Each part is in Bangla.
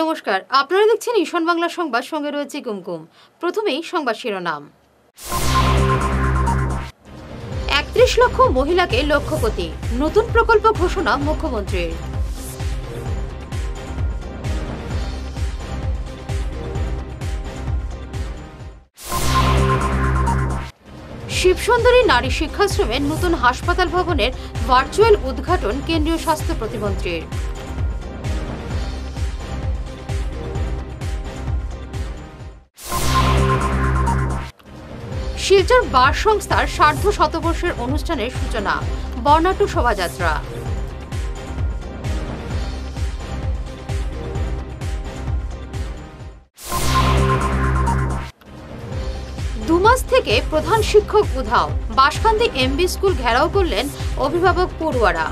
নমস্কার। আপনারা দেখছেন ঈশান বাংলা সংবাদ, সঙ্গে রয়েছে কুমকুম প্রথমেই সংবাদ শিরোনাম। একত্রিশ লক্ষ মহিলাকে লক্ষ্যপতি। নতুন প্রকল্প ঘোষণা মুখ্যমন্ত্রীর। শিবসুন্দরী নারী শিক্ষাশ্রমের নতুন হাসপাতাল ভবনের ভার্চুয়াল উদ্ঘাটন কেন্দ্রীয় স্বাস্থ্য প্রতিমন্ত্রীর। শিলচর বার সংস্থার সার্ধ শতবর্ষের অনুষ্ঠানের সূচনা, বর্ণাঢ্য শোভাযাত্রা। দুমাস থেকে প্রধান শিক্ষক উধাও বাসকান্দি এমবি স্কুল ঘেরাও করলেন অভিভাবক পড়ুয়ারা।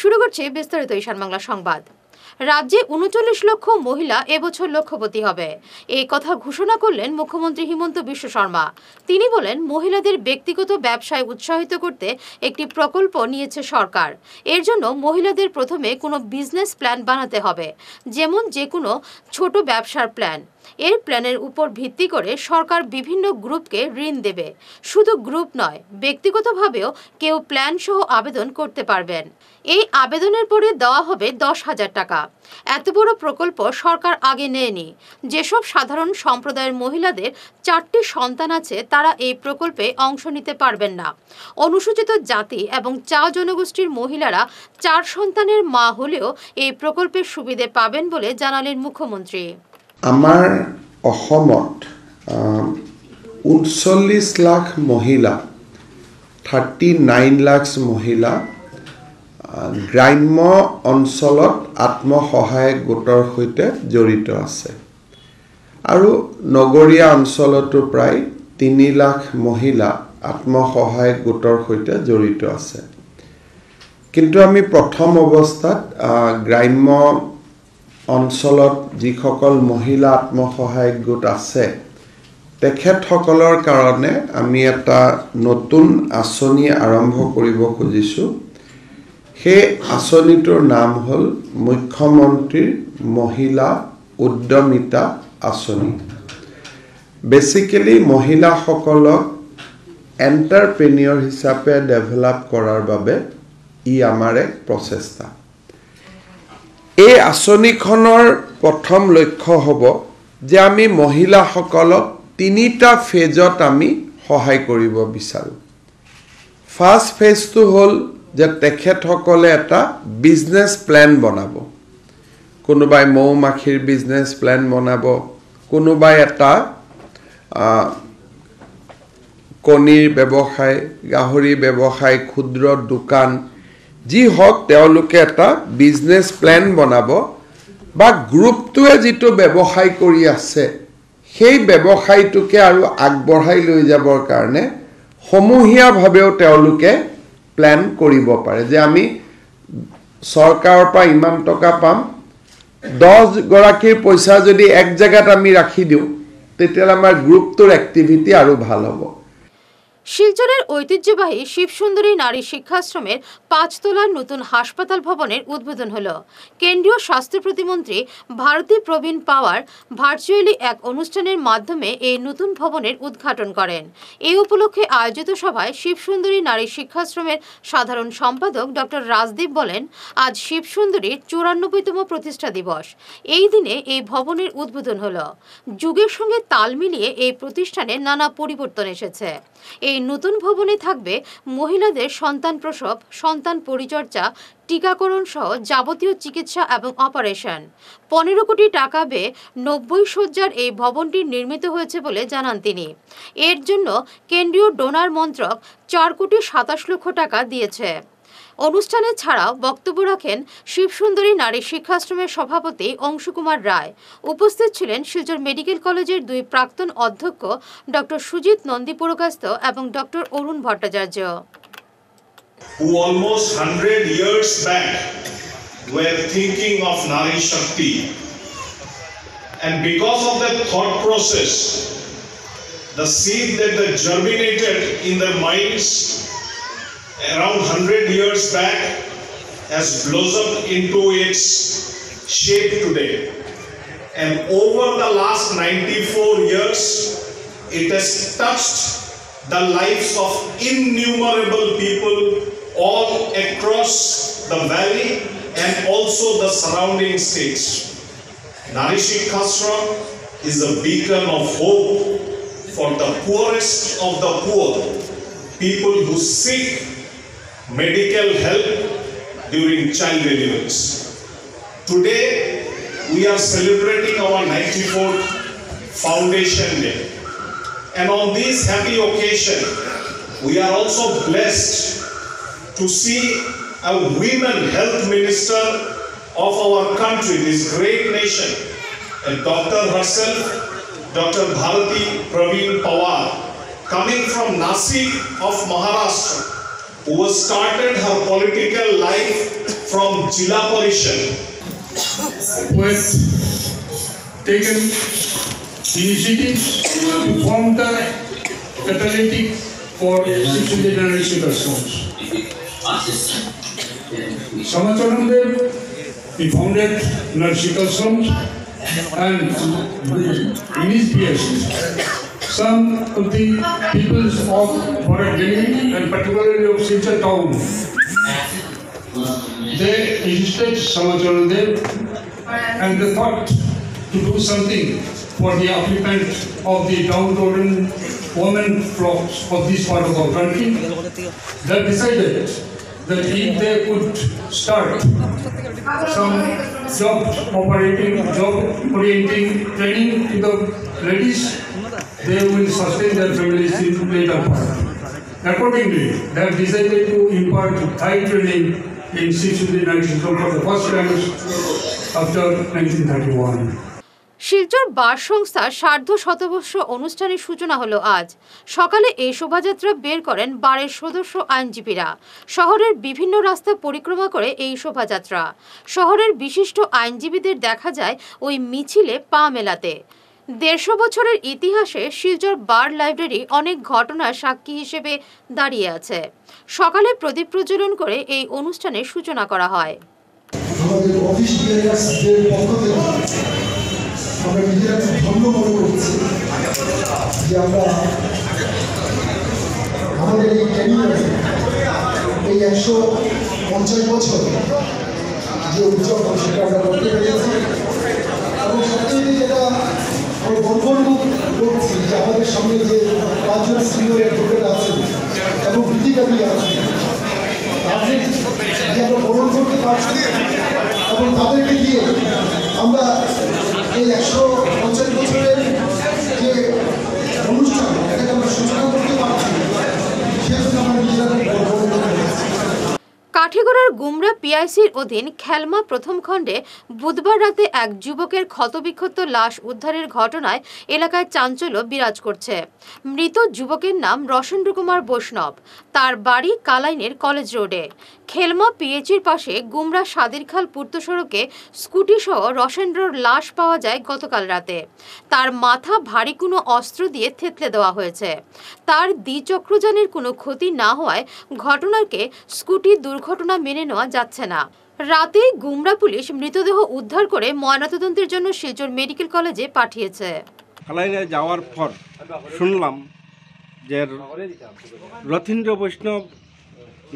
শুরু করছে বিস্তারিত ঈশান বাংলা সংবাদ। রাজ্যে উনচল্লিশ লক্ষ মহিলা এবছর লক্ষ্যপতি হবে। এই কথা ঘোষণা করলেন মুখ্যমন্ত্রী হিমন্ত বিশ্ব শর্মা। তিনি বলেন, মহিলাদের ব্যক্তিগত ব্যবসায় উৎসাহিত করতে একটি প্রকল্প নিয়েছে সরকার। এর জন্য মহিলাদের প্রথমে কোনো বিজনেস প্ল্যান বানাতে হবে, যেমন যে কোনো ছোট ব্যবসার প্ল্যান। এর প্ল্যানের উপর ভিত্তি করে সরকার বিভিন্ন গ্রুপকে ঋণ দেবে। শুধু গ্রুপ নয়, ব্যক্তিগতভাবেও কেউ প্ল্যান সহ আবেদন করতে পারবেন। এই আবেদনের পরে দেওয়া হবে দশ হাজার টাকা। এত বড় প্রকল্প সরকার আগে নেয়নি। যেসব সাধারণ সম্প্রদায়ের মহিলাদের চারটি সন্তান আছে, তারা এই প্রকল্পে অংশ নিতে পারবেন না। অনুসূচিত জাতি এবং চা জনগোষ্ঠীর মহিলারা চার সন্তানের মা হলেও এই প্রকল্পের সুবিধে পাবেন বলে জানালেন মুখ্যমন্ত্রী। আমাৰ অসমত ঊনচল্লিছ লাখ মহিলা থাৰ্টি নাইন লাখছ মহিলা গ্ৰাম্য অঞ্চলত আত্মসহায়ক গোটৰ সৈতে জড়িত আছে। আৰু নগৰীয়া অঞ্চলতো প্ৰায় তিনি লাখ মহিলা আত্মসহায়ক গোটৰ সৈতে জড়িত আছে। কিন্তু আমি প্ৰথম অৱস্থাত গ্ৰাম্য অঞ্চলত যিসকল মহিলা আত্মসহায়ক গোট আছে তেখেতসকলৰ কাৰণে আমি এটা নতুন আঁচনি আৰম্ভ কৰিব খুজিছোঁ। সেই আঁচনিটোৰ নাম হ'ল মুখ্যমন্ত্ৰীৰ মহিলা উদ্যমিতা আঁচনি। বেচিকেলি মহিলাসকলক এণ্টাৰপ্ৰেনিয়ৰ হিচাপে ডেভেলপ কৰাৰ বাবে ই আমাৰ এক প্ৰচেষ্টা। এই আঁচনিখনৰ প্ৰথম লক্ষ্য হ'ব যে আমি মহিলাসকলক তিনিটা ফেজত আমি সহায় কৰিব বিচাৰোঁ। ফাৰ্ষ্ট ফেজটো হ'ল যে তেখেতসকলে এটা বিজনেছ প্লেন বনাব। কোনোবাই মৌ মাখিৰ বিজনেছ প্লেন বনাব কোনোবাই এটা কণীৰ ব্যৱসায় গাহৰি ব্যৱসায় ক্ষুদ্ৰ দোকান যি হওক তেওঁলোকে এটা বিজনেছ প্লেন বনাব বা গ্ৰুপটোৱে যিটো ব্যৱসায় কৰি আছে সেই ব্যৱসায়টোকে আৰু আগবঢ়াই লৈ যাবৰ কাৰণে সমূহীয়াভাৱেও তেওঁলোকে প্লেন কৰিব পাৰে যে আমি চৰকাৰৰ পৰা ইমান টকা পাম। দহগৰাকীৰ পইচা যদি এক জেগাত আমি ৰাখি দিওঁ তেতিয়াহ'লে আমাৰ গ্ৰুপটোৰ এক্টিভিটি আৰু ভাল হ'ব। শিলচরের ঐতিহ্যবাহী শিবসুন্দরী নারী শিক্ষাশ্রমের পাঁচতলার নতুন হাসপাতাল ভবনের উদ্বোধন হল। কেন্দ্রীয় স্বাস্থ্য প্রতিমন্ত্রী ভারতী প্রবীণ পাওয়ার ভার্চুয়ালি এক অনুষ্ঠানের মাধ্যমে এই নতুন ভবনের উদ্ঘাটন করেন। এই উপলক্ষে আয়োজিত সভায় শিবসুন্দরী নারী শিক্ষাশ্রমের সাধারণ সম্পাদক ডক্টর রাজদীপ বলেন, আজ শিবসুন্দরীর চুরানব্বইতম প্রতিষ্ঠা দিবস। এই দিনে এই ভবনের উদ্বোধন হল। যুগের সঙ্গে তাল মিলিয়ে এই প্রতিষ্ঠানে নানা পরিবর্তন এসেছে। এই নতুন ভবনে থাকবে মহিলাদের সন্তান প্রসব, সন্তান পরিচর্যা, টিকাকরণ সহ যাবতীয় চিকিৎসা এবং অপারেশন। পনেরো কোটি টাকা বে নব্বই শয্যার এই ভবনটি নির্মিত হয়েছে বলে জানান তিনি। এর জন্য কেন্দ্রীয় ডোনার মন্ত্রক চার কোটি সাতাশ লক্ষ টাকা দিয়েছে। অনুষ্ঠানে ছাড়াও বক্তব্য রাখেন শিবসুন্দরী নারী শিক্ষাশ্রমের সভাপতি অংশুকুমার রায় উপস্থিত ছিলেন শিলচর মেডিকেল কলেজের দুই প্রাক্তন অধ্যক্ষ ডক্টর সুজিত নন্দী পুরকাস্ত এবং doctor Arun Bhattacharya who almost 100 years back were thinking of Nari Shakti. And because of that thought process, the seed that germinated in their minds around 100 years back has blossomed into its shape today. And over the last 94 years, it has touched the lives of innumerable people all across the valley and also the surrounding states. Nari Shikshashram is a beacon of hope for the poorest of the poor, people who seek medical help during child deliveries. Today, we are celebrating our 94th Foundation Day. And on this happy occasion, we are also blessed to see a women health minister of our country, this great nation, and Dr. herself, Dr. Bharati Praveen Pawar, coming from Nasik of Maharashtra, who started her political life from Jila Parishad who had taken initiatives to form the catalytic for six generation stones. Samachanandev, he founded Narshikal Ashrams and in his PhD, some of the peoples of Bharat and particularly of Silchar town they visited Samachanandev and they thought to do something for the upliftment of the downtrodden women flocks of this part of our country. They decided that if they could start some job operating, job orienting training to the ladies, they will sustain their families in later part. Accordingly, they have decided to impart Thai training in Sicily for the first time after 1931. Silchar bar সংস্থার সার্ধ শতবর্ষ অনুষ্ঠানের সূচনা হলো আজ সকালে এই শোভাযাত্রা বের করেন বারের সদস্য আইনজীবীরা শহরের বিভিন্ন রাস্তা পরিক্রমা করে এই শোভাযাত্রা শহরের বিশিষ্ট আইনজীবীদের দেখা যায় ওই মিছিলে পা মেলাতে দেড়শো বছরের ইতিহাসে শিলচর বার লাইব্রেরি অনেক ঘটনার সাক্ষী হিসেবে দাঁড়িয়ে আছে। সকালে প্রদীপ প্রজ্বলন করে এই অনুষ্ঠানের সূচনা করা হয়। যেটা করছি যে আমাদের সামনে যে পাঁচজন সিনিয়র অ্যাডভোকেট আছেন এবং বিধিকারী আছেন, তাদের যে আমরা বরণ করতে পারছি এবং তাদেরকে দিয়ে আমরা এই একশো পঞ্চাশ বছরের যে অনুষ্ঠান, এটাকে আমরা সূচনা করতে কাঠিগড়ার গুমরা পিআইসির অধীন খেলমা প্রথম খণ্ডে বুধবার রাতে এক যুবকের ক্ষতবিক্ষত লাশ উদ্ধারের ঘটনায় এলাকায় চাঞ্চল্য বিরাজ করছে। মৃত যুবকের নাম রসেন্দ্র কুমার বৈষ্ণব। তার বাড়ি কালাইনের কলেজ রোডে। খেলমা পিএইচির পাশে গুমরা সাদিরখাল পূর্ত সড়কে স্কুটি সহ রসেন্দ্রর লাশ পাওয়া যায় গতকাল রাতে। তার মাথা ভারী কোনো অস্ত্র দিয়ে থেতলে দেওয়া হয়েছে। তার দ্বিচক্রযানের কোনো ক্ষতি না হওয়ায় ঘটনাকে স্কুটি দুর্ঘটনা মেনে নেওয়া যাচ্ছে না। রাতে গুমরা পুলিশ মৃতদেহ উদ্ধার করে ময়নাতদন্তের জন্য শিলচর মেডিকেল কলেজে পাঠিয়েছে। কালাইনে যাওয়ার পর শুনলাম যে রথীন্দ্র বৈষ্ণব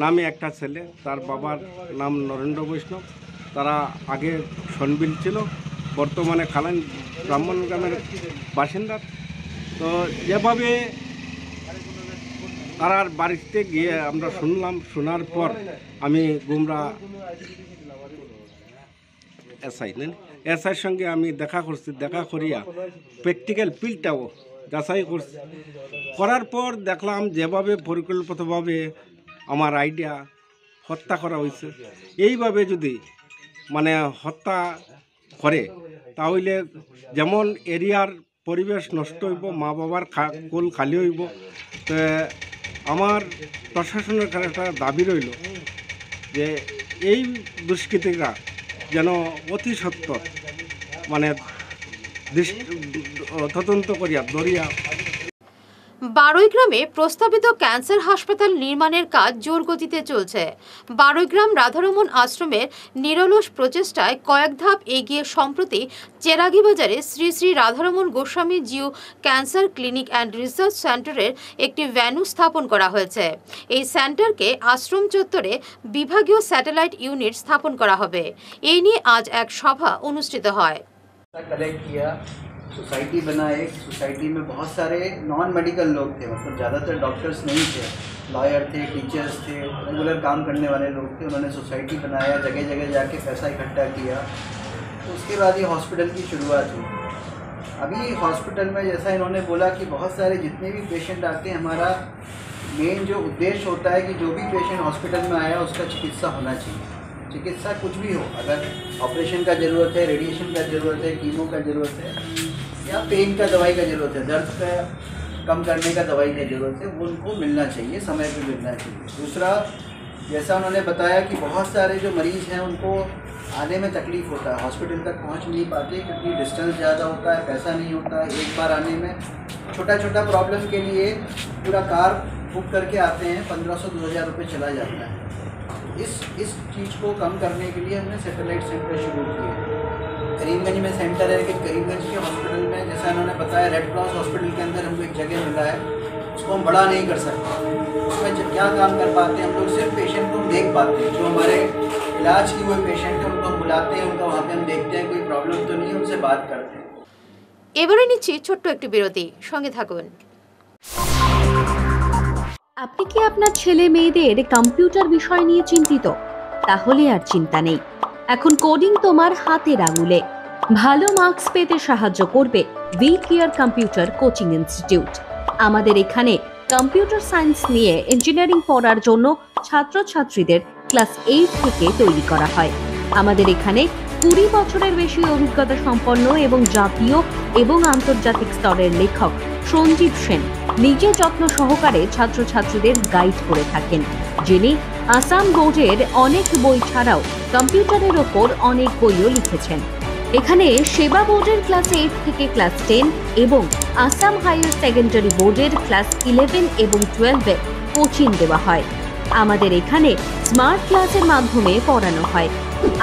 নামে একটা ছেলে, তার বাবার নাম নরেন্দ্র বৈষ্ণব, তারা আগে সনবিল ছিল, বর্তমানে খালাইন ব্রাহ্মণ গ্রামের বাসিন্দা। তো যেভাবে তারার বাড়িতে গিয়ে আমরা শুনলাম, শোনার পর আমি গুমরা এসআই, নেন? এসআইয়ের সঙ্গে আমি দেখা করছি, দেখা করিয়া প্র্যাকটিক্যাল পিলটাও যাচাই করছি। করার পর দেখলাম যেভাবে পরিকল্পিতভাবে আমার আইডিয়া হত্যা করা হয়েছে। এইভাবে যদি মানে হত্যা করে, তাহলে যেমন এরিয়ার পরিবেশ নষ্ট হইব মা বাবার কোল খালি হইব, তো আমার প্রশাসনের কাছে একটা দাবি রইল যে এই দুষ্কৃতীরা যেন অতি সত্তর মানে তদন্ত করিয়া ধরিয়া বারুইগ্রামে প্রস্তাবিত ক্যান্সার হাসপাতাল নির্মাণের কাজ জোর গতিতে চলছে। বারুইগ্রাম রাধারমন আশ্রমের নিরলস প্রচেষ্টায় কয়েক ধাপ এগিয়ে সম্প্রতি চেরাগি বাজারে Shri Shri Radharaman Goswami Jiu cancer clinic and research সেন্টারের একটি ভ্যানু স্থাপন করা হয়েছে। এই সেন্টারকে আশ্রম চত্বরে বিভাগীয় স্যাটেলাইট ইউনিট স্থাপন করা হবে। এই নিয়ে আজ এক সভা অনুষ্ঠিত হয়। सोसाइटी बनाए सोसाइटी में बहुत सारे नॉन मेडिकल लोग थे मतलब ज़्यादातर डॉक्टर्स नहीं थे। लॉयर थे टीचर्स थे रेगुलर काम करने वाले लोग थे। उन्होंने सोसाइटी बनाया जगह जगह जाके पैसा इकट्ठा किया। तो उसके बाद ये हॉस्पिटल की शुरुआत हुई। अभी हॉस्पिटल में जैसा इन्होंने बोला कि बहुत सारे जितने भी पेशेंट आते हैं, हमारा मेन जो उद्देश्य होता है कि जो भी पेशेंट हॉस्पिटल में आया, उसका चिकित्सा होना चाहिए। चिकित्सा कुछ भी हो, अगर ऑपरेशन का ज़रूरत है रेडिएशन का ज़रूरत है कीमो का ज़रूरत है या पेन का दवाई का ज़रूरत है, दर्द का, कम करने का दवाई का ज़रूरत है, वो उनको मिलना चाहिए, समय पे मिलना चाहिए। दूसरा, जैसा उन्होंने बताया कि बहुत सारे जो मरीज़ हैं, उनको आने में तकलीफ़ होता है हॉस्पिटल तक पहुँच नहीं पाते क्योंकि डिस्टेंस ज़्यादा होता है, पैसा नहीं होता है एक बार आने में छोटा छोटा प्रॉब्लम के लिए पूरा कार बुक करके आते हैं, पंद्रह सौ, दो हज़ार रुपये चला जाता है। इस इस चीज़ को कम करने के लिए हमने सेटेलाइट सेंटर शुरू किए करीमगंज में सेंटर है कि करीमगंज के हॉस्पिटल में जैसा उन्होंने बताया रेड क्रॉस हॉस्पिटल के अंदर हमको एक जगह मिला है उसको हम बड़ा नहीं कर सकते उसमें जब क्या काम कर पाते हैं हम लोग सिर्फ पेशेंट को हम देख पाते हैं जो हमारे इलाज की हुए पेशेंट हैं उनको हम बुलाते हैं उनका वहाँ पे हम देखते हैं कोई प्रॉब्लम तो नहीं है उनसे बात करते हैं এবারে নিচ্ছি ছোট্ট একটি বিরতি সঙ্গে থাকুন আপনি কি আপনার ছেলে মেয়েদের কম্পিউটার বিষয় নিয়ে চিন্তিত তাহলে আর চিন্তা নেই এখন কোডিং তোমার হাতের আঙুলে। ভালো মার্কস পেতে সাহায্য করবে we care computer coaching institute আমাদের এখানে কম্পিউটার সায়েন্স নিয়ে ইঞ্জিনিয়ারিং পড়ার জন্য ছাত্রছাত্রীদের ক্লাস এইট থেকে তৈরি করা হয়। আমাদের এখানে কুড়ি বছরের বেশি অভিজ্ঞতা সম্পন্ন এবং জাতীয় এবং আন্তর্জাতিক স্তরের লেখক সঞ্জীব সেন নিজে যত্ন সহকারে ছাত্রছাত্রীদের গাইড করে থাকেন। যিনি আসাম বোর্ডের অনেক বই ছাড়াও কম্পিউটারের ওপর অনেক বইও লিখেছেন। এখানে সেবা বোর্ডের ক্লাস এইট থেকে ক্লাস টেন এবং আসাম হায়ার সেকেন্ডারি বোর্ডের ক্লাস ইলেভেন এবং টুয়েলভে কোচিং দেওয়া হয়। আমাদের এখানে স্মার্ট ক্লাসের মাধ্যমে পড়ানো হয়।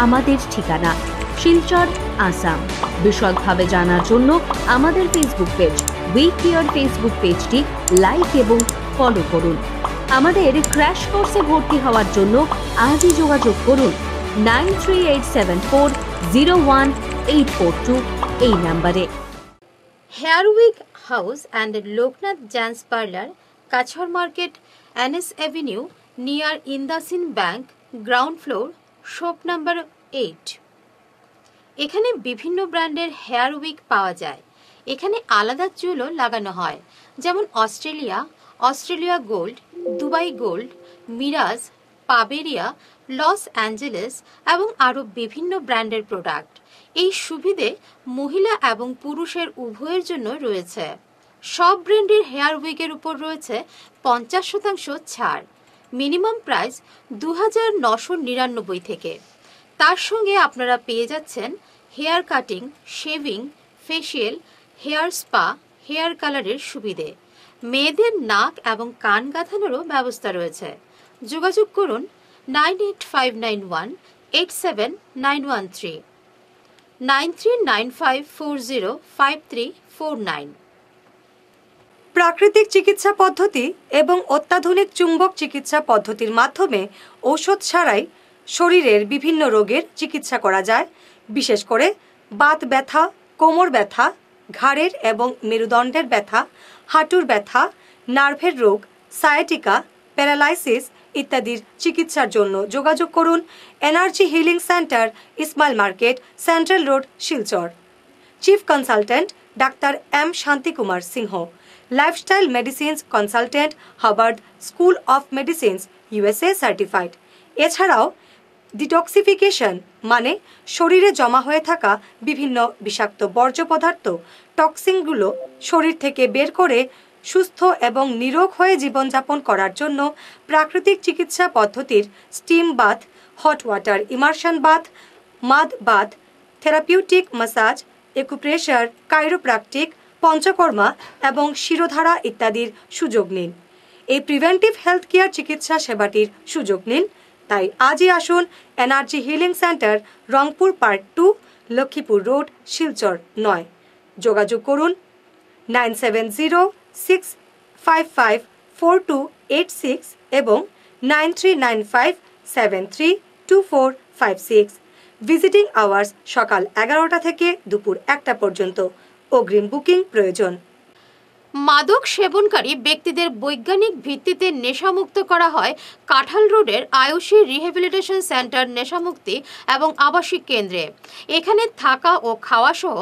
আমাদের ঠিকানা শিলচর, আসাম। বিশদভাবে জানার জন্য আমাদের Facebook page we care Facebook পেজটি লাইক এবং ফলো করুন। আমাদের ক্র্যাশ কোর্সে ভর্তি হওয়ার জন্য আজই যোগাযোগ করুন nine three eight seven four zero one eight four two এই নাম্বারে। Hair wig house and Loknath gents parlour Cachar market NS avenue near IndusInd bank ground floor shop number eight এখানে বিভিন্ন ব্র্যান্ডের হেয়ার উইক পাওয়া যায়। এখানে আলাদা চুলও লাগানো হয়। যেমন Australia Australia gold, Dubai gold, Mirage, পাবেরিয়া, Los Angeles এবং আরও বিভিন্ন ব্র্যান্ডের প্রোডাক্ট। এই সুবিধে মহিলা এবং পুরুষের উভয়ের জন্য রয়েছে। সব ব্র্যান্ডের হেয়ার উইকের উপর রয়েছে পঞ্চাশ শতাংশ ছাড়। মিনিমাম প্রাইস দু হাজার নশো নিরানব্বই থেকে। তার সঙ্গে আপনারা পেয়ে যাচ্ছেন hair cutting, shaving facial hair spa, hair কালারের সুবিধে। মেয়েদের নাক এবং কান গাঁথানোরও ব্যবস্থা রয়েছে। যোগাযোগ করুন nine eight five nine one, eight seven nine one three, nine three nine five four zero five three four nine. প্রাকৃতিক চিকিৎসা পদ্ধতি এবং অত্যাধুনিক চুম্বক চিকিৎসা পদ্ধতির মাধ্যমে ঔষধ ছাড়াই শরীরের বিভিন্ন রোগের চিকিৎসা করা যায়। বিশেষ করে বাত ব্যথা, কোমর ব্যথা ঘাড়ের এবং মেরুদণ্ডের ব্যথা, হাঁটুর ব্যথা, নার্ভের রোগ সায়াটিকা প্যারালাইসিস ইত্যাদির চিকিৎসার জন্য যোগাযোগ করুন energy healing centre Ismail market, central road, Silchar. Chief consultant doctor M Shantikumar Singh, lifestyle medicines consultant Harvard school of medicines, USA certified. এছাড়াও ডিটক্সিফিকেশন মানে শরীরে জমা হয়ে থাকা বিভিন্ন বিষাক্ত বর্জ্য পদার্থ, টক্সিনগুলো শরীর থেকে বের করে সুস্থ এবং নিরোগ হয়ে জীবনযাপন করার জন্য প্রাকৃতিক চিকিৎসা পদ্ধতির steam bath hot water immersion bath mud bath therapeutic massage acupressure chiropractic panchakarma এবং শিরোধারা ইত্যাদির সুযোগ নিন। এই প্রিভেন্টিভ হেলথ কেয়ার চিকিৎসা সেবাটির সুযোগ নিন। তাই আজই আসুন energy healing centre Rangpur part two Lakshmipur road Silchar নয়। যোগাযোগ করুন nine seven zero six five five four two eight six এবং nine three nine five seven three two four five six. Visiting hours সকাল এগারোটা থেকে দুপুর একটা পর্যন্ত। অগ্রিম বুকিং প্রয়োজন। মাদক সেবনকারী ব্যক্তিদের বৈজ্ঞানিক ভিত্তিতে নেশামুক্ত করা হয় কাঁঠাল রোডের আয়ুষী রিহেবিলিটেশন সেন্টার নেশামুক্তি এবং আবাসিক কেন্দ্রে। এখানে থাকা ও খাওয়া সহ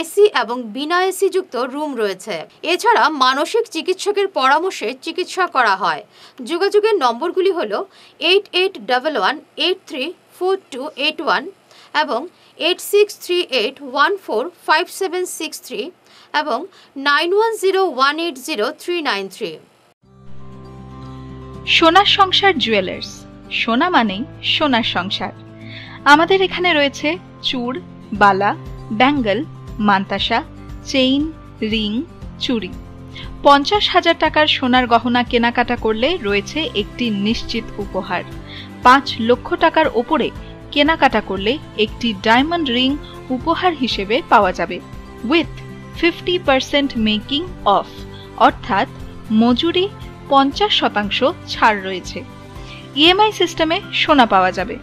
এসি এবং বিনা এসি যুক্ত রুম রয়েছে। এছাড়া মানসিক চিকিৎসকের পরামর্শে চিকিৎসা করা হয়। যোগাযোগের নম্বরগুলি হল eight eight double one eight three four two eight one এবং eight six three eight one four five seven six three এবং nine one zero one eight zero three nine three Sonar Sansar jewellers. সোনা মানেই সোনার সংসার। আমাদের এখানে রয়েছে চূড় বালা, ব্যাঙ্গল, মান্তাসা, চেইন, রিং চুড়ি পঞ্চাশ হাজার টাকার সোনার গহনা কেনাকাটা করলে রয়েছে একটি নিশ্চিত উপহার। পাঁচ লক্ষ টাকার ওপরে কেনাকাটা করলে একটি ডায়মন্ড রিং উপহার হিসেবে পাওয়া যাবে। With fifty percent making of অর্থাৎ মজুরি পঞ্চাশ শতাংশ ছাড় রয়েছে। ইএমআই সিস্টেমে সোনা পাওয়া যাবে।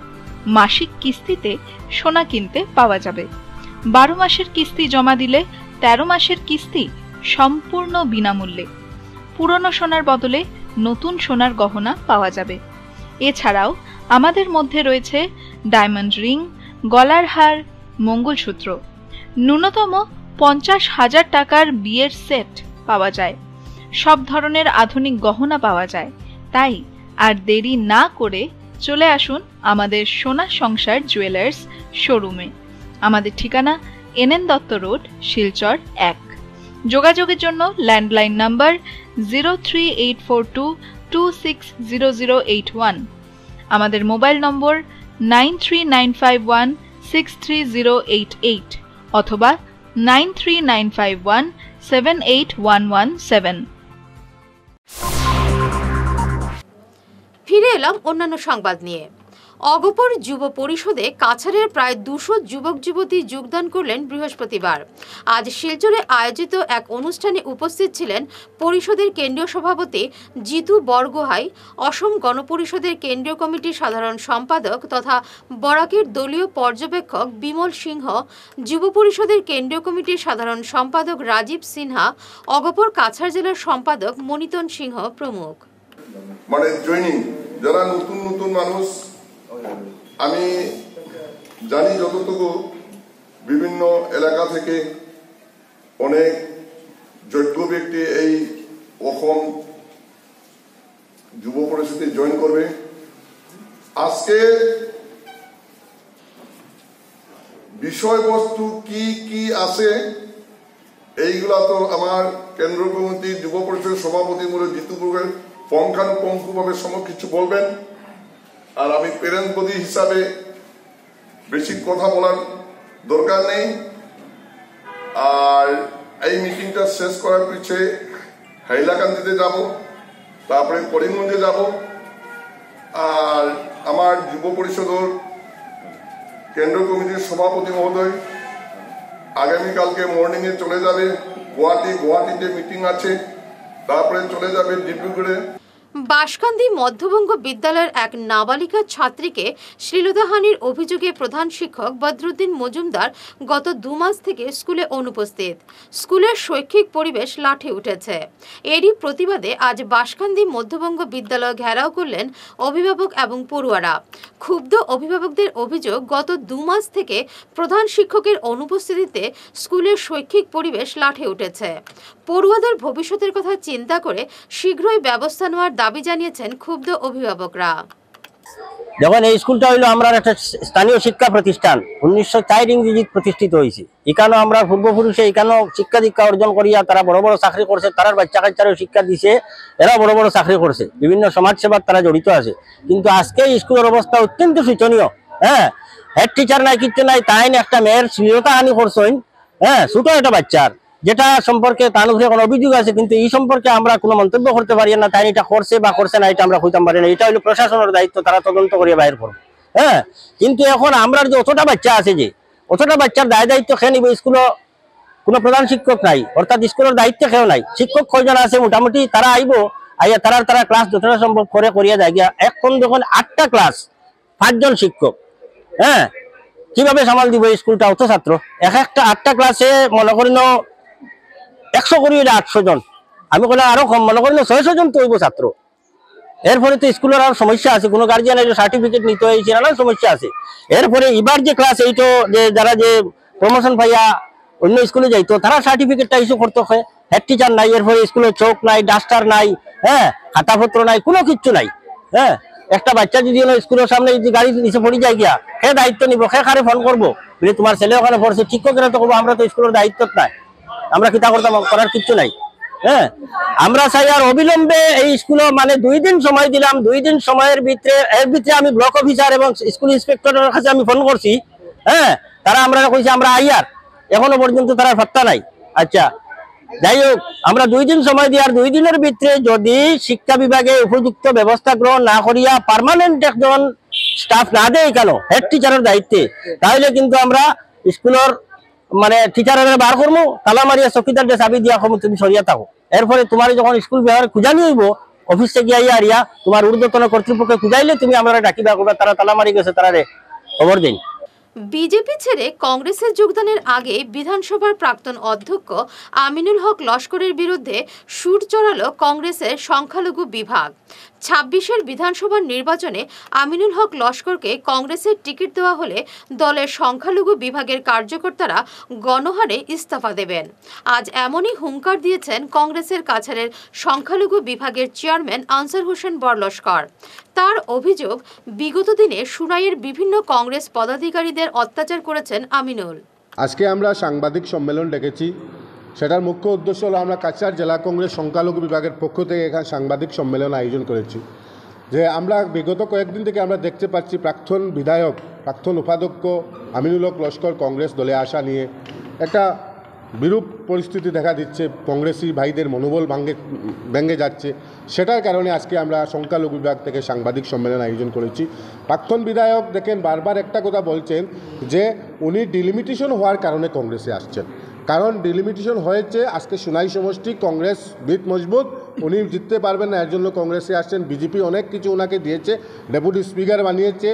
মাসিক কিস্তিতে সোনা কিনতে পাওয়া যাবে। বারো মাসের কিস্তি জমা দিলে তেরো মাসের কিস্তি সম্পূর্ণ বিনামূল্যে। পুরনো সোনার বদলে নতুন সোনার গহনা পাওয়া যাবে। এছাড়াও আমাদের মধ্যে রয়েছে ডায়মন্ড রিং, গলার হার, মঙ্গলসূত্র। ন্যূনতম পঞ্চাশ হাজার টাকার বিয়ের সেট পাওয়া যায়। সব ধরনের আধুনিক গহনা পাওয়া যায়। তাই আর দেরি না করে চলে আসুন আমাদের সোনা সংসার জুয়েলার্স শোরুমে। আমাদের ঠিকানা এনএন দত্ত রোড, শিলচর এক। যোগাযোগের জন্য landline number zero three eight four two two six zero zero eight one. আমাদের mobile number nine three nine five one six three zero eight eight অথবা nine three nine five one seven eight one one seven. ফিরে এলাম অন্যান্য সংবাদ নিয়ে। অগপর যুব পরিষদে কাছাড়ের প্রায় দুশো যুবক যুবতী যোগদান করলেন বৃহস্পতিবার। আজ শিলচরে আয়োজিত এক অনুষ্ঠানে উপস্থিত ছিলেন পরিষদের কেন্দ্রীয় সভাপতি জিতু বরগোহাই, অসম গণপরিষদের কেন্দ্রীয় কমিটির সাধারণ সম্পাদক তথা বরাকের দলীয় পর্যবেক্ষক বিমল সিংহ, যুব পরিষদের কেন্দ্রীয় কমিটির সাধারণ সম্পাদক রাজীব সিনহা অগপর কাছাড় জেলার সম্পাদক মনিতন সিংহ প্রমুখ। মানে যারা নতুন নতুন মানুষ আমি জানি যতটুকু বিভিন্ন এলাকা থেকে অনেক যোগ্য ব্যক্তি এই অসম যুব পরিষদে জয়েন করবে। আজকে বিষয়বস্তু কি কি আছে, এইগুলা তো আমার কেন্দ্র কমিটি যুব পরিষদের সভাপতি মূল্য জিতুপুরের পঙ্খানুপঙ্খভাবে সম কিছু বলবেন। আর আমি বদি হিসাবে বেশি কথা বলার দরকার নেই। আর এই মিটিংটা শেষ করার পিছে হাইলাকান্দিতে যাব, তারপরে করিমগঞ্জে যাব। আর আমার যুব পরিষদের কেন্দ্র কমিটির সভাপতি মহোদয় আগামীকালকে মর্নিংয়ে চলে যাবে। গুয়াহাটি, গুয়াহাটিতে মিটিং আছে। তারপরে চলে যাবে ডিব্রুগড়ে। বাসকান্দি মধ্যবঙ্গ বিদ্যালয়ের এক নাবালিকা ছাত্রীকে শ্লীলতাহানির অভিযোগে প্রধান শিক্ষক বদরুদ্দিন মজুমদার গত দু মাস থেকে স্কুলে অনুপস্থিত। স্কুলের শৈক্ষিক পরিবেশ লাঠে উঠেছে। এরই প্রতিবাদে আজ বাসকান্দি মধ্যবঙ্গ বিদ্যালয় ঘেরাও করলেন অভিভাবক এবং পড়ুয়ারা। ক্ষুব্ধ অভিভাবকদের অভিযোগ, গত দু মাস থেকে প্রধান শিক্ষকের অনুপস্থিতিতে স্কুলের শৈক্ষিক পরিবেশ লাঠে উঠেছে। পড়ুয়াদের ভবিষ্যতের কথা চিন্তা করে শীঘ্রই ব্যবস্থা নেওয়ার দাবি জানিয়েছেন ক্ষুব্ধ অভিভাবকরা। যখন এই স্কুলটা হইল আমরা একটা স্থানীয় শিক্ষা প্রতিষ্ঠান। উনিশশো চার ইংরেজিত প্রতিষ্ঠিত হয়েছে। এখানেও আমরা পূর্বপুরুষে এখানেও শিক্ষা দীক্ষা অর্জন করিয়া তারা বড় বড় চাকরি করছে, তারা বাচ্চা কাচ্চারও শিক্ষা দিছে, এরা বড় বড় চাকরি করছে। বিভিন্ন সমাজ সেবার তারা জড়িত আছে। কিন্তু আজকে স্কুলের অবস্থা অত্যন্ত শোচনীয় হ্যাঁ? হেড টিচার নাই, কিচ্ছু নাই, তাই একটা মেয়ের শ্লীলতা হানি করছেন হ্যাঁ? ছোট একটা বাচ্চার। যেটা সম্পর্কে তার উপরে কোনো অভিযোগ আছে, কিন্তু এই সম্পর্কে আমরা কোনো মন্তব্য করতে পারি না, তাই এটা করছে বা করছে না, এটা আমরা হইতাম পারি না। এটা হলো প্রশাসনের দায়িত্ব, তারা তদন্ত করিয়ে বাইর করবে। হ্যাঁ? কিন্তু এখন আমরা যে অতটা বাচ্চা আছে যে, অতটা বাচ্চার দায় দায়িত্ব খেয়ে নিব স্কুলও? কোনো প্রধান শিক্ষক নাই, অর্থাৎ স্কুলের দায়িত্ব খেয়েও নাই। শিক্ষক কয়জন আছে? মোটামুটি তারা আইব, আইয়া তারা তারা ক্লাস যতটা সম্ভব করে, করিয়া যায় গিয়া এখন যখন আটটা ক্লাস, পাঁচজন শিক্ষক হ্যাঁ? কীভাবে সামাল দিব স্কুলটা? অত ছাত্র। এক একটা আটটা ক্লাসে মনে করি ন একশো করি হইলে আটশো জন। আমি কইলে আরও কম, মনে করি ছয়শো জন তো হইব ছাত্র। এরপরে তো স্কুলের আর সমস্যা আছে, কোনো গার্জিয়ানের সার্টিফিকেট নিতে হয়েছে নানা সমস্যা আছে। এরপরে এবার যে ক্লাস এইটো যে যারা যে প্রমোশন পাইয়া অন্য স্কুলে যাইতো, তারা সার্টিফিকেটটা ইস্যু করতে হয় হেড টিচার নাই, এরপরে স্কুলে চোখ নাই ডাস্টার নাই হ্যাঁ খাতাপত্র নাই, কোনো কিচ্ছু নাই হ্যাঁ। একটা বাচ্চা যদি স্কুলের সামনে যদি গাড়ি নিচে পড়ে যায় গিয়া, সে দায়িত্ব নিব, সে খারে ফোন করব? তোমার ছেলে ওখানে পড়ছে শিক্ষকেরা তো করব আমরা তো স্কুলের দায়িত্ব নাই। আমরা কিতা করতাম করার কিচ্ছু নাই। হ্যাঁ? আমরা চাই আর অবিলম্বে এই স্কুলে মানে দুই দিন সময় দিলাম, দুই দিন সময়ের ভিতরে, এর ভিতরে আমি ব্লক অফিসার এবং স্কুল ইন্সপেক্টরের কাছে আমি ফোন করছি। হ্যাঁ? তারা আমরা কইছে, আমরা আইয়ার। এখনও পর্যন্ত তারা ফাত্তা নাই। আচ্ছা যাই হোক, আমরা দুই দিন সময় দিই আর দুই দিনের ভিতরে যদি শিক্ষা বিভাগে উপযুক্ত ব্যবস্থা গ্রহণ না করিয়া পার্মানেন্ট একজন স্টাফ না দেয় কেন? হেড টিচারের দায়িত্বে। তাহলে কিন্তু আমরা স্কুলের মানে টিচারের বার করব তালা মারিয়া চকিদার যে চাবি দিয়া কমু, তুমি সরিয়া থাকো। এরপরে তোমার যখন স্কুল বিভাগের খুঁজানি হইব অফিস থেকে ইয়া আরিয়া তোমার ঊর্ধ্বতন কর্তৃপক্ষে খুঁজাইলে তুমি আমরা ডাকিবা করবা তারা তালা মারি গেছে তারা খবর দিন বিজেপি ছেড়ে কংগ্রেসের যোগদানের আগে বিধানসভার প্রাক্তন অধ্যক্ষ আমিনুল হক লস্করের বিরুদ্ধে সুর চড়ালো কংগ্রেসের সংখ্যালঘু বিভাগ। ছাব্বিশের বিধানসভার নির্বাচনে আমিনুল হক লস্করকে কংগ্রেসের টিকিট দেওয়া হলে দলের সংখ্যালঘু বিভাগের কার্যকর্তারা গণহারে ইস্তফা দেবেন। আজ এমনই হুঙ্কার দিয়েছেন কংগ্রেসের কাছারের সংখ্যালঘু বিভাগের চেয়ারম্যান আনসার হোসেন বরলস্কর। তার অভিযোগ বিগত দিনে সুরাইয়ের বিভিন্ন কংগ্রেস পদাধিকারীদের অত্যাচার করেছেন আমিনুল। আজকে আমরা সাংবাদিক সম্মেলন ডেকেছি। সেটার মুখ্য উদ্দেশ্য হলো আমরা কাছাড় জেলা কংগ্রেস সংখ্যালঘু বিভাগের পক্ষ থেকে এখানে সাংবাদিক সম্মেলন আয়োজন করেছি। যে আমরা বিগত কয়েকদিন থেকে আমরা দেখতে পাচ্ছি প্রাক্তন বিধায়ক, প্রাক্তন উপাধ্যক্ষ আমিনুল হক লস্কর কংগ্রেস দলে আসা নিয়ে একটা বিরূপ পরিস্থিতি দেখা দিচ্ছে, কংগ্রেসি ভাইদের মনোবল ভাঙ্গে, ভেঙে যাচ্ছে। সেটার কারণে আজকে আমরা সংখ্যালঘু বিভাগ থেকে সাংবাদিক সম্মেলন আয়োজন করেছি। প্রাক্তন বিধায়ক দেখেন, বারবার একটা কথা বলছেন যে, উনি ডিলিমিটেশন হওয়ার কারণে কংগ্রেসে আসছেন। কারণ ডিলিমিটেশন হয়েছে, আজকে সুনাই সমষ্টি, কংগ্রেস ভিত মজবুত, উনি জিততে পারবেন না, এর জন্য কংগ্রেসে আসছেন। বিজেপি অনেক কিছু ওনাকে দিয়েছে, ডেপুটি স্পিকার বানিয়েছে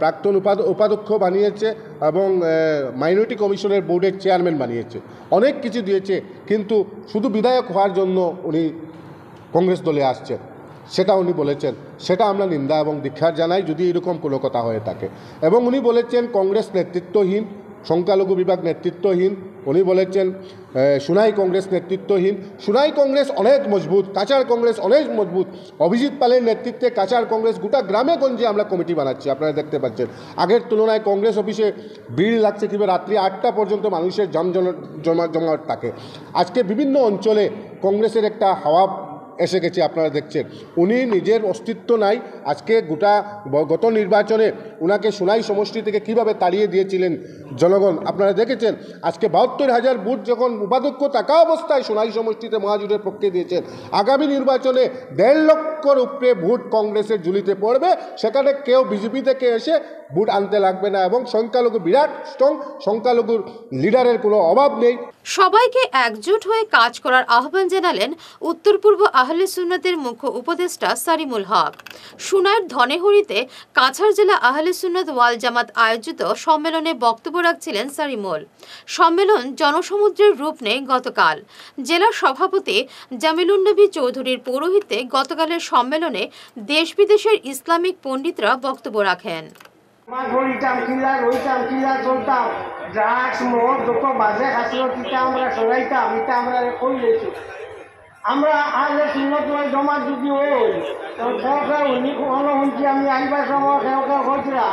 প্রাক্তন উপাধ্যক্ষ বানিয়েছে এবং মাইনরিটি কমিশনের বোর্ডের চেয়ারম্যান বানিয়েছে। অনেক কিছু দিয়েছে, কিন্তু শুধু বিধায়ক হওয়ার জন্য উনি কংগ্রেস দলে আসছেন। সেটা উনি বলেছেন। সেটা আমরা নিন্দা এবং দীক্ষার জানাই যদি এরকম কোনো কথা হয়ে থাকে। এবং উনি বলেছেন, কংগ্রেস নেতৃত্বহীন, সংখ্যালঘু বিভাগ নেতৃত্বহীন উনি বলেছেন সুনাই কংগ্রেস নেতৃত্বহীন। সুনাই কংগ্রেস অনেক মজবুত কাঁচার কংগ্রেস অনেক মজবুত। অভিজিৎ পালের নেতৃত্বে কাঁচার কংগ্রেস গোটা গ্রামে গঞ্জে আমরা কমিটি বানাচ্ছি, আপনারা দেখতে পাচ্ছেন। আগের তুলনায় কংগ্রেস অফিসে ভিড় লাগছে কিংবা রাত্রি আটটা পর্যন্ত মানুষের জম জমা, জমাট থাকে। আজকে বিভিন্ন অঞ্চলে কংগ্রেসের একটা হাওয়া এসে গেছে, আপনারা দেখছেন। উনি নিজের অস্তিত্ব নাই। আজকে গোটা গত নির্বাচনে উনাকে সোনাই সমষ্টি থেকে কীভাবে তাড়িয়ে দিয়েছিলেন জনগণ, আপনারা দেখেছেন? আজকে বাহাত্তর হাজার বুথ যখন উপাধ্যক্ষ থাকা অবস্থায় সোনাই সমষ্টিতে মহাজোটের পক্ষে দিয়েছেন, আগামী নির্বাচনে দেড় লক্ষর উপরে ভোট কংগ্রেসের ঝুলিতে পড়বে। সেখানে কেউ বিজেপি থেকে এসে ভোট আনতে লাগবে না এবং সংখ্যালঘু বিরাট স্ট্রং সংখ্যালঘুর লিডারের কোনো অভাব নেই। সবাইকে একজোট হয়ে কাজ করার আহ্বান জানালেন উত্তর পূর্ব আহলে সুন্নতের মুখ্য উপদেষ্টা সারিমুল হক। সুনাইয়ের ধনেহরিতে কাছাড় জেলা আহলে সুন্নত ওয়াল জামাত আয়োজিত সম্মেলনে বক্তব্য রাখছিলেন সারিমুল। সম্মেলন জনসমুদ্রের রূপ নেয় গতকাল। জেলা সভাপতি জামিলুন্নবী চৌধুরীর পৌরোহিত্যে গতকালের সম্মেলনে দেশ বিদেশের ইসলামিক পণ্ডিতরা বক্তব্য রাখেন। ড্রাগস মদ যত বাজে খাসলো তিতা আমরা সরাইতাম এটা আমরা কই লেছি আমরা আজ সুন্নত ওই জমা যদি ওই সেওকে শুনছি আমি আইবার সময় সেওকে কৈছিলা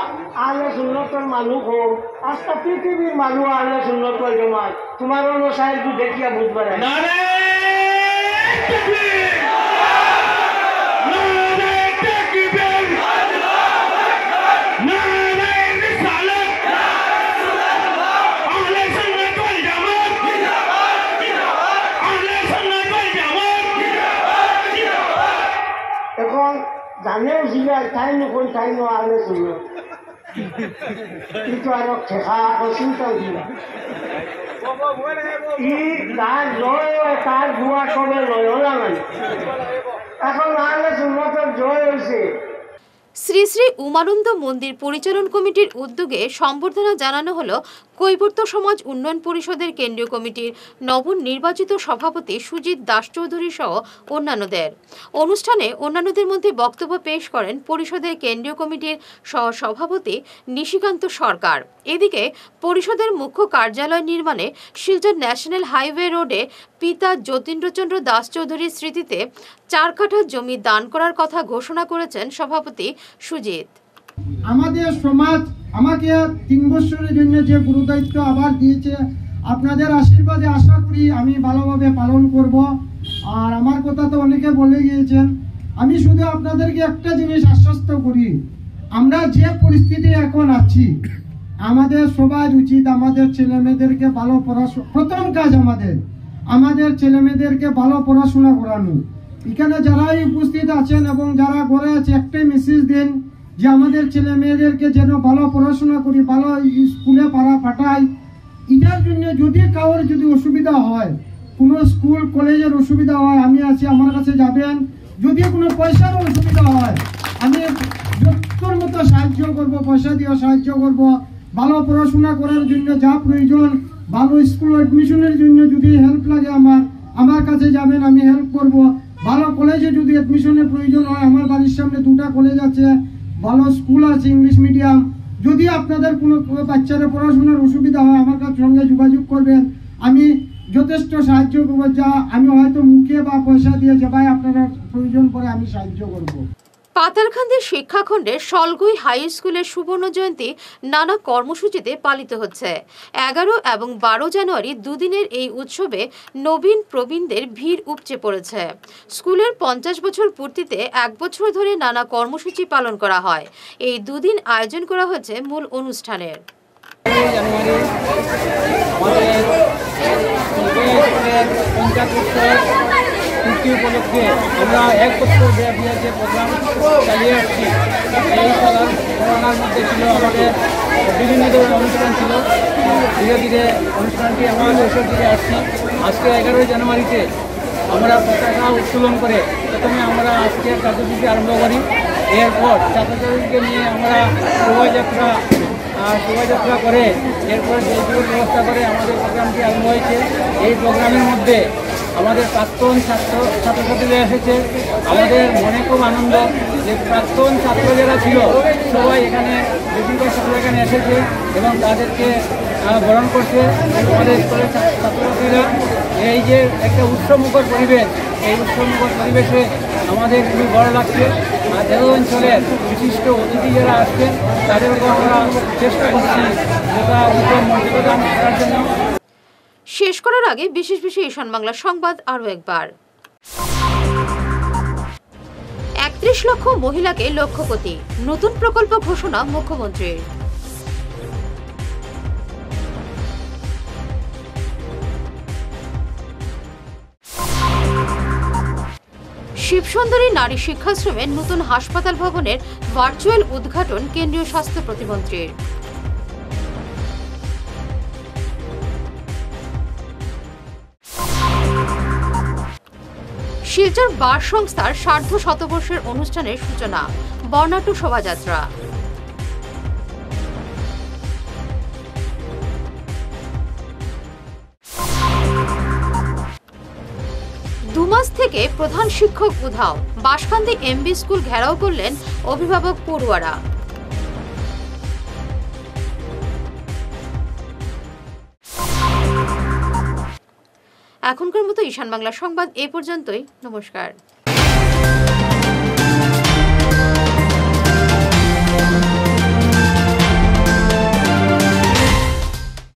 আলে সুন্নতর মানুষ হোক। আজকে পৃথিবীর মানুষ আলে সুন্নত ওই জমায় তোমার অনুসারে দেখিয়া দেখিয়া বুঝবার যায় তাই নকল তাই নো আলে শুনো কিন্তু আর ঠেকা আকৌ চিন্তা উঠিলা ই তার জয় তার ভুয়া কবে লয় না মানে। এখন আলে শুনতের জয় হয়েছে শ্রী শ্রী উমানন্দ মন্দির পরিচালন কমিটির উদ্যোগে সম্বর্ধনা জানানো হলো কৈবর্ত সমাজ উন্নয়ন পরিষদের কেন্দ্রীয় কমিটির নবনির্বাচিত সভাপতি সুজিত দাস চৌধুরী সহ অন্যান্যদের। অনুষ্ঠানে অন্যান্যদের মধ্যে বক্তব্য পেশ করেন পরিষদের কেন্দ্রীয় কমিটির সহ সভাপতি নিশিকান্ত সরকার। এদিকে পরিষদের মুখ্য কার্যালয় নির্মাণে শিলচর ন্যাশনাল হাইওয়ে রোডে পিতা যতীন্দ্রচন্দ্র দাস চৌধুরীর স্মৃতিতে চার কাঠা জমি দান করার কথা ঘোষণা করেছেন সভাপতি সুজিত। আমাদের সমাজ আমাকে তিন বছরের জন্য যে গুরুদায়িত্ব আবার দিয়েছে, আপনাদের আশীর্বাদে আশা করি আমি ভালোভাবে পালন করব। আর আমার কথা তো অনেকে বলে গিয়েছেন, আমি শুধু আপনাদেরকে একটা জিনিস আশ্বস্ত করি, আমরা যে পরিস্থিতি এখন আছি, আমাদের সবার উচিত আমাদের ছেলে মেয়েদেরকে ভালো পড়াশোনা প্রথম কাজ আমাদের। আমাদের ছেলে মেয়েদেরকে ভালো পড়াশোনা করানো। এখানে যারাই উপস্থিত আছেন এবং যারা ঘরে আছে, একটাই মেসেজ দিন যে আমাদের ছেলে মেয়েদেরকে যেন ভালো পড়াশোনা করি, ভালো স্কুলে পাড়া পাঠাই। এটার জন্য যদি কারোর যদি অসুবিধা হয়, কোনো স্কুল কলেজের অসুবিধা হয়, আমি আছি, আমার কাছে যাবেন। যদি কোনো পয়সার অসুবিধা হয়, আমি যতর মতো সাহায্য করব, পয়সা দিয়ে সাহায্য করব। ভালো পড়াশোনা করার জন্য যা প্রয়োজন ভালো স্কুল অ্যাডমিশনের জন্য যদি হেল্প লাগে আমার আমার কাছে যাবেন, আমি হেল্প করব। ভালো কলেজে যদি অ্যাডমিশনের প্রয়োজন হয়, আমার বাড়ির সামনে দুটা কলেজ আছে। ভালো স্কুল আছে ইংলিশ মিডিয়াম যদি আপনাদের কোনো বাচ্চারা পড়াশোনার অসুবিধা হয়, আমার কাছে সঙ্গে যোগাযোগ করবেন। আমি যথেষ্ট সাহায্য করব। যা, আমি হয়তো মুখে বা পয়সা দিয়ে যে ভাই আপনারা প্রয়োজন পরে আমি সাহায্য করব। পাতালখান্দি শিক্ষাখণ্ডের সলগুই হাই স্কুলের সুবর্ণ জয়ন্তী নানা কর্মসূচিতে পালিত হচ্ছে। এগারো এবং বারো জানুয়ারি দুদিনের এই উৎসবে নবীন প্রবীণদের ভিড় উপচে পড়েছে। স্কুলের পঞ্চাশ বছর পূর্তিতে এক বছর ধরে নানা কর্মসূচি পালন করা হয়। এই দুদিন আয়োজন করা হয়েছে মূল অনুষ্ঠানের পূর্তি উপলক্ষে আমরা এক বছর ব্যাপী যে প্রোগ্রাম চালিয়ে আসছি। এই চলার করোনার মধ্যে ছিল আমাদের বিভিন্ন ধরনের অনুষ্ঠান ছিল। ধীরে ধীরে অনুষ্ঠানটি আমরা শেষের দিকে আসছি। আজকে এগারোই জানুয়ারিতে আমরা পতাকা উত্তোলন করে প্রথমে আমরা আজকের কার্যসূচি আরম্ভ করি। এরপর ছাত্রছাত্রীকে নিয়ে আমরা শোভাযাত্রা শোভাযাত্রা করে এরপর যেগুলো ব্যবস্থা করে আমাদের প্রোগ্রামটি আরম্ভ হয়েছে। এই প্রোগ্রামের মধ্যে আমাদের প্রাক্তন ছাত্র ছাত্রছাত্রীরা এসেছে। আমাদের মনে খুব আনন্দ যে প্রাক্তন ছাত্র যারা ছিল, সবাই এখানে বেশিরভাগ ছাত্র এখানে এসেছে এবং তাদেরকে বরণ করছে। আমাদের স্কুলের ছাত্রছাত্রীরা, এই যে একটা উৎসবমুখর পরিবেশ, এই উৎসবমুখর পরিবেশে আমাদের খুবই ভালো লাগছে। আর দেহ অঞ্চলের বিশিষ্ট অতিথি যারা আসছেন তাদেরকে আমরা চেষ্টা করছি যেটা উত্তম মর্যাদা করার জন্য। শেষ করার আগে বিশেষ বিশেষ ঈশান বাংলা সংবাদ আরও একবার। একত্রিশ লক্ষ মহিলাকে লক্ষ্যপতি নতুন প্রকল্প ঘোষণা মুখ্যমন্ত্রীর। শিবসুন্দরী নারী শিক্ষাশ্রমের নতুন হাসপাতাল ভবনের ভার্চুয়াল উদ্ঘাটন কেন্দ্রীয় স্বাস্থ্য প্রতিমন্ত্রীর। শিলচর বার সংস্থার সার্ধ শতবর্ষের অনুষ্ঠানের সূচনা, বর্ণাঢ্য শোভাযাত্রা। দুমাস থেকে প্রধান শিক্ষক উধাও। বাসকান্দি এমবি স্কুল ঘেরাও করলেন অভিভাবক পড়ুয়ারা। এখনকার মতো ঈশান বাংলা সংবাদ এ পর্যন্তই। নমস্কার।